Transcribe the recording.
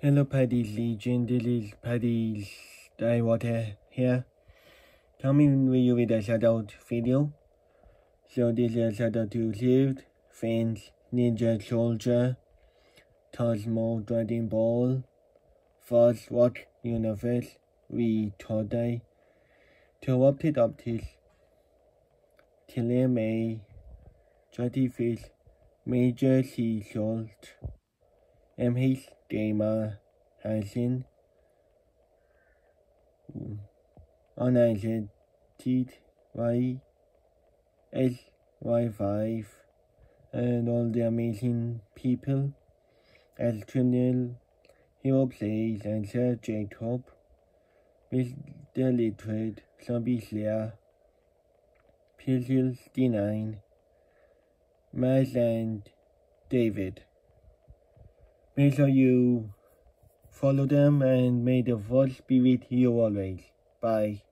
Hello Paddy Legion, this is Paddy Water here. Coming with you with a shout out video. So this is a shout out to Shield, Fans, Ninja Soldier, Cosmo Dragon Ball, First Watch Universe, We Today, up this Killer May, Fish, Major Sea Salt, MH Gamer Hansen United Y S Y5 and all the amazing people. As Trinil Hero Plays and Sir Jacob the literate Zombie Slayer Pixels D9 Miles and David. Make sure you follow them and may the force be with you always. Bye.